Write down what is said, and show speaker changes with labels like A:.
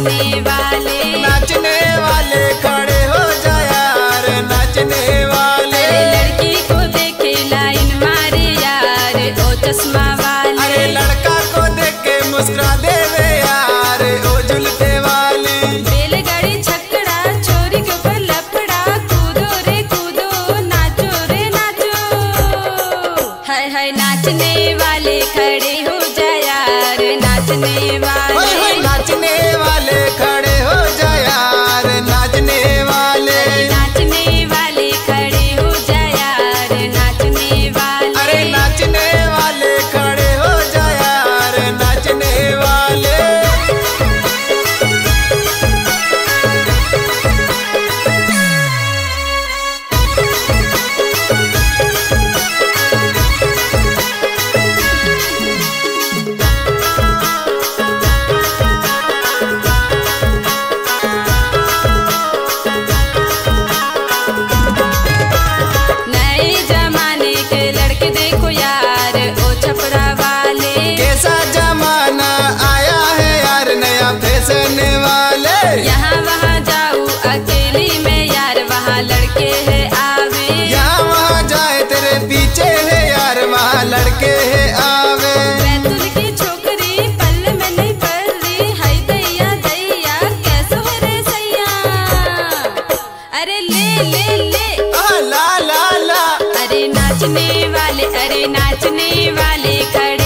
A: नाचने वाले।
B: नाचने वाले खड़े हो जा नाचने वाले।
A: लड़की को लाइन मारे यार चश्मा वाले।
B: लड़का को दे वाले।
A: के ऊपर लपड़ा कूदो रे कूदो नाचो रे नाचो। नाचने वाले खड़े हो जा यार नाचने वाले।
B: अरे
A: ले ले ले।
B: आ, ला ला ला।
A: अरे नाचने वाले अरे नाचने वाले खड़े